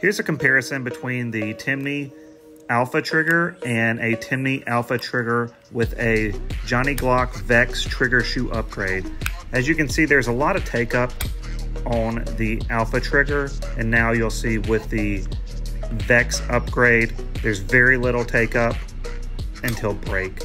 Here's a comparison between the Timney Alpha trigger and a Timney Alpha trigger with a Johnny Glock Vex trigger shoe upgrade. As you can see, there's a lot of take up on the Alpha trigger, and now you'll see with the Vex upgrade, there's very little take up until break.